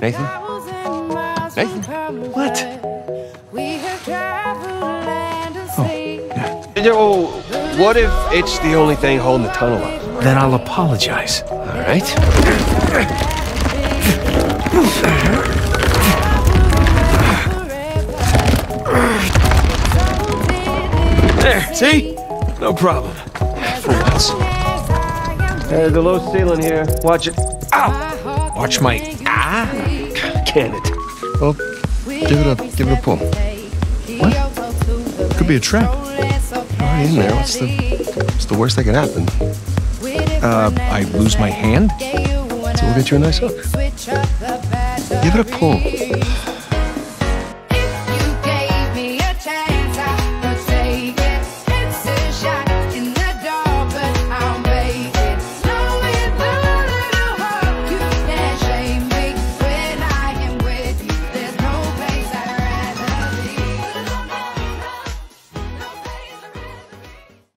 Nathan? Nathan? What? Oh, yeah. Oh, what if it's the only thing holding the tunnel up? Then I'll apologize. All right. There, see? No problem. For once. There's a low ceiling here. Watch it. Ow! Watch my ah. Can it? Well, give it a give it a pull. What? Could be a trap. Already in there. What's the what's the worst that could happen? Uh, I lose my hand? So we'll get you a nice hook. Give it a pull.